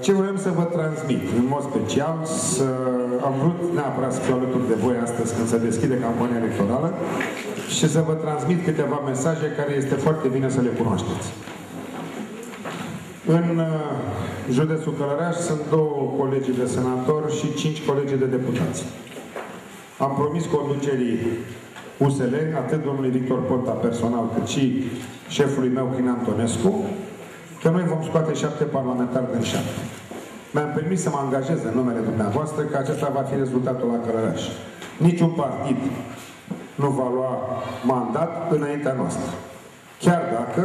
Ce vrem să vă transmit, în mod special, să am vrut neapărat să fiu alături de voi astăzi când se deschide campania electorală și să vă transmit câteva mesaje care este foarte bine să le cunoașteți. În uh, județul Călăraș sunt două colegi de senator și cinci colegi de deputați. Am promis conducerii USL, atât domnului Victor Ponta personal, cât și șefului meu, Crin Antonescu, că noi vom scoate șapte parlamentari din șapte. Mi-am permis să mă angajez în numele dumneavoastră că acesta va fi rezultatul la Călăraș. Niciun partid nu va lua mandat înaintea noastră. Chiar dacă,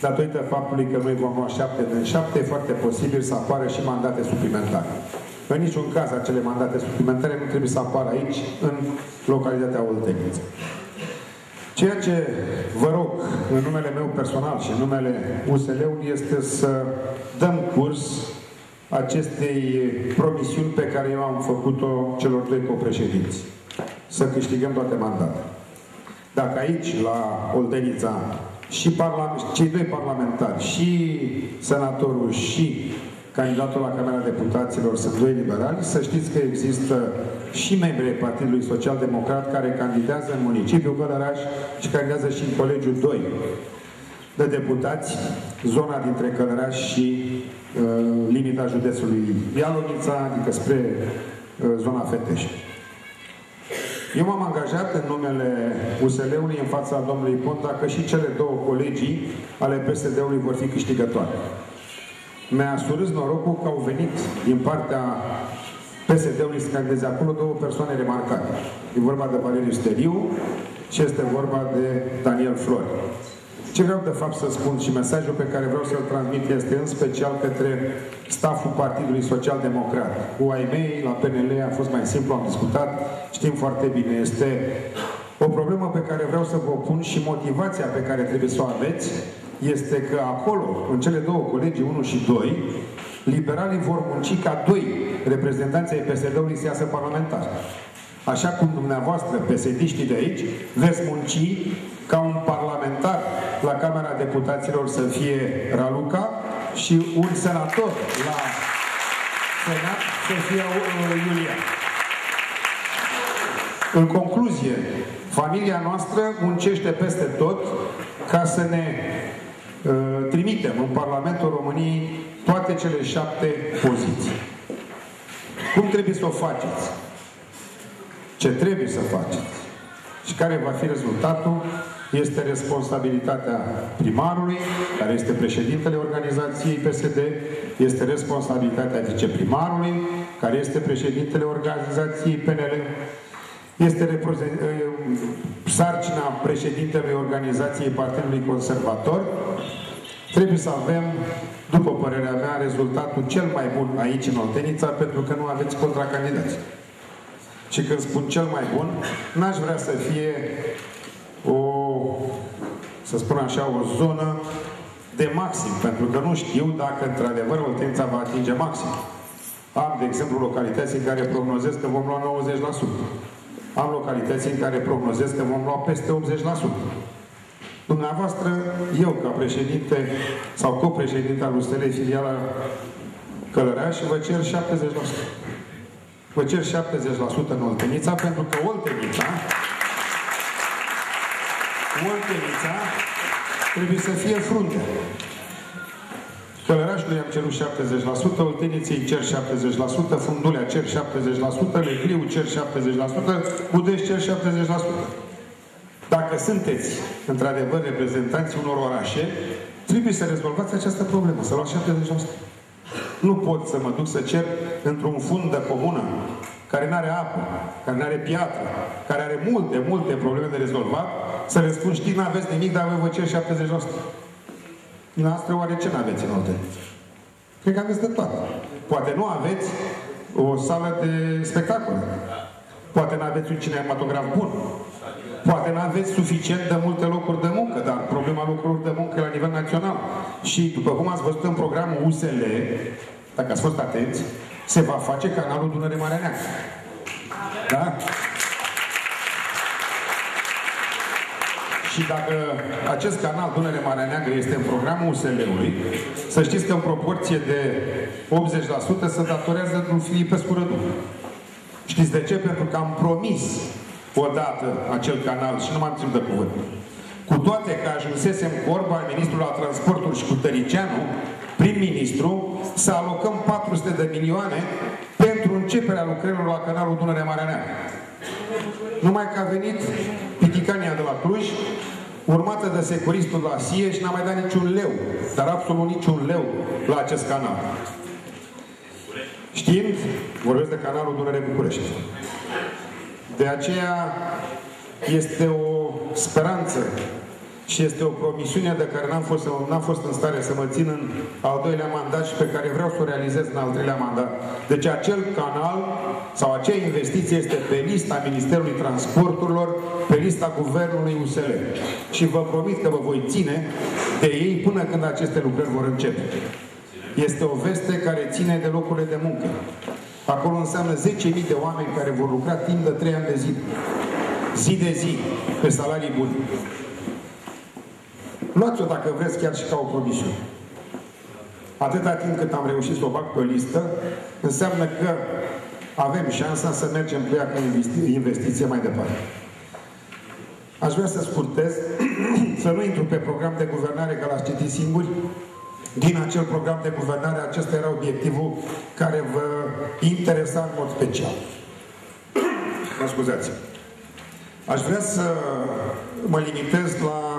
datorită faptului că noi vom lua șapte din șapte, e foarte posibil să apară și mandate suplimentare. În niciun caz acele mandate suplimentare nu trebuie să apară aici, în localitatea Olteniță. Ceea ce vă rog în numele meu personal și în numele USL-ului este să dăm curs acestei promisiuni pe care eu am făcut-o celor doi copreședinți. Să câștigăm toate mandatele. Dacă aici, la Oldenița, și cei doi parlamentari, și senatorul, și candidatul la Camera Deputaților sunt doi liberali, să știți că există și membrii Partidului Social Democrat care candidează în municipiul Călăraș și candidează și în colegiul 2 de deputați, zona dintre Călăraș și uh, limita județului Ialomița, adică spre uh, zona Fetești. Eu m-am angajat în numele USL-ului în fața domnului Ponta că și cele două colegii ale PSD-ului vor fi câștigătoare mi-a surâs norocul că au venit din partea PSD-ului să candideze acolo două persoane remarcate. E vorba de Valeriu Steriu și este vorba de Daniel Flori. Ce vreau de fapt să spun și mesajul pe care vreau să-l transmit este în special către staful Partidului Social Democrat. Cu ai mei, la PNL a fost mai simplu, am discutat, știm foarte bine, este o problemă pe care vreau să vă pun și motivația pe care trebuie să o aveți este că acolo, în cele două colegii, 1 și 2, liberalii vor munci ca doi reprezentanți ai PSD-ului să iasă parlamentar. Așa cum dumneavoastră, psd de aici, veți munci ca un parlamentar la Camera Deputaților să fie Raluca și un senator la Senat să fie uh, Iulia. În concluzie, familia noastră muncește peste tot ca să ne uh, trimitem în Parlamentul României toate cele șapte poziții. Cum trebuie să o faceți? Ce trebuie să faceți? Și care va fi rezultatul? Este responsabilitatea primarului, care este președintele organizației PSD, este responsabilitatea viceprimarului, care este președintele organizației PNL, este sarcina președintelui organizației Partidului Conservator. Trebuie să avem, după părerea mea, rezultatul cel mai bun aici în Oltenița, pentru că nu aveți contracandidați. Și când spun cel mai bun, n-aș vrea să fie o, să spun așa, o zonă de maxim, pentru că nu știu dacă într-adevăr Oltenița va atinge maxim. Am, de exemplu, localități în care prognozez că vom lua 90%. Am localități în care prognozez că vom lua peste 80%. Dumneavoastră, eu ca președinte sau copreședinte al USL filiala Călăraș, vă cer 70%. Vă cer 70% în Oltenița, pentru că Oltenița Oltenița trebuie să fie frunte. Călărașului am cerut 70%, Olteniței cer 70%, Fundulea cer 70%, Legriu cer 70%, Budești cer 70%. Dacă sunteți, într-adevăr, reprezentanții unor orașe, trebuie să rezolvați această problemă, să luați 70%. Nu pot să mă duc să cer într-un fund de comună care nu are apă, care nu are piatră, care are multe, multe probleme de rezolvat, să le spun, știți, nu aveți nimic, dar vă cer 70%. Noastră oare ce n-aveți în Olteni? Cred că aveți de toate. Poate nu aveți o sală de spectacole. Poate nu aveți un cinematograf bun. Poate nu aveți suficient de multe locuri de muncă, dar problema locurilor de muncă e la nivel național. Și după cum ați văzut în programul USL, dacă ați fost atenți, se va face canalul Dunăre Marea Neagră. Da? Și dacă acest canal Dunăre Marea Neagră este în programul USL-ului, să știți că în proporție de 80% se datorează lui Filipescu Rădu. Știți de ce? Pentru că am promis odată acel canal și nu m-am ținut de cuvânt. Cu toate că ajunsesem corba al ministrului la transporturi și cu Tăricianu, prim-ministru, să alocăm 400 de milioane pentru începerea lucrărilor la canalul Dunăre Marea Neagră. Numai că a venit Piticania de la Cluj, urmată de securistul la SIE și n-a mai dat niciun leu, dar absolut niciun leu la acest canal. Știind, vorbesc de canalul Dunăre București. De aceea este o speranță și este o promisiune de care n-am fost, n-am fost în stare să mă țin în al doilea mandat și pe care vreau să o realizez în al treilea mandat. Deci acel canal sau acea investiție este pe lista Ministerului Transporturilor, pe lista Guvernului USL. Și vă promit că vă voi ține de ei până când aceste lucrări vor începe. Este o veste care ține de locurile de muncă. Acolo înseamnă 10.000 de oameni care vor lucra timp de 3 ani de zi. Zi de zi, pe salarii bune. Luați-o dacă vreți chiar și ca o promisiune. Atâta timp cât am reușit să o bag pe o listă, înseamnă că avem șansa să mergem cu ea cu investi investiție mai departe. Aș vrea să scurtez, să nu intru pe program de guvernare, că l-ați citit singuri. Din acel program de guvernare, acesta era obiectivul care vă interesa în mod special. Mă scuzați. Aș vrea să mă limitez la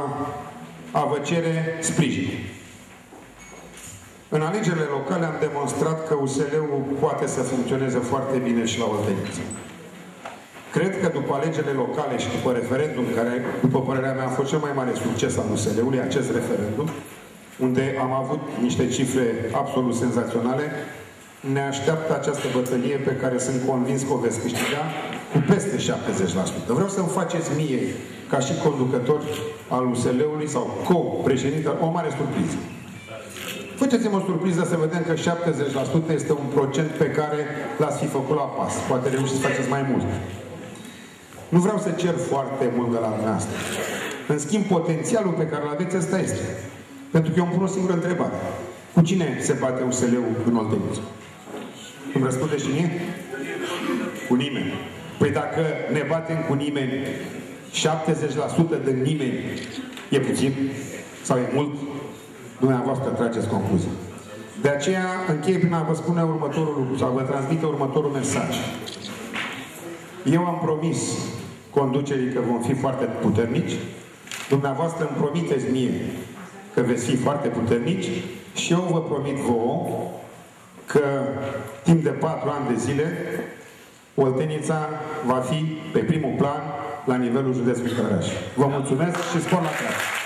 a vă cere sprijin. În alegerile locale am demonstrat că USL-ul poate să funcționeze foarte bine și la Olteniță. Cred că după alegerile locale și după referendum, care, după părerea mea, a fost cel mai mare succes al USL-ului, acest referendum, unde am avut niște cifre absolut senzaționale, ne așteaptă această bătălie pe care sunt convins că o veți câștiga cu peste 70%. Vreau să-mi faceți mie, ca și conducător al USL-ului sau co-președinte, o mare surpriză. Faceți-mi o surpriză să vedem că 70% este un procent pe care l-ați fi făcut la pas. Poate reușiți să faceți mai mult. Nu vreau să cer foarte mult de la dumneavoastră. În schimb, potențialul pe care îl aveți, ăsta este. Pentru că eu îmi pun o singură întrebare. Cu cine se bate USL-ul în Olteniță? Îmi răspunde și mie? Cu nimeni. Păi dacă ne batem cu nimeni, 70% de nimeni e puțin sau e mult, dumneavoastră trageți concluzia. De aceea închei prin a vă spune următorul lucru sau vă transmite următorul mesaj. Eu am promis conducerii că vom fi foarte puternici, dumneavoastră îmi promiteți mie că veți fi foarte puternici și eu vă promit vouă că timp de patru ani de zile Oltenița va fi pe primul plan la nivelul județului Călăraș. Vă mulțumesc și spor la treabă!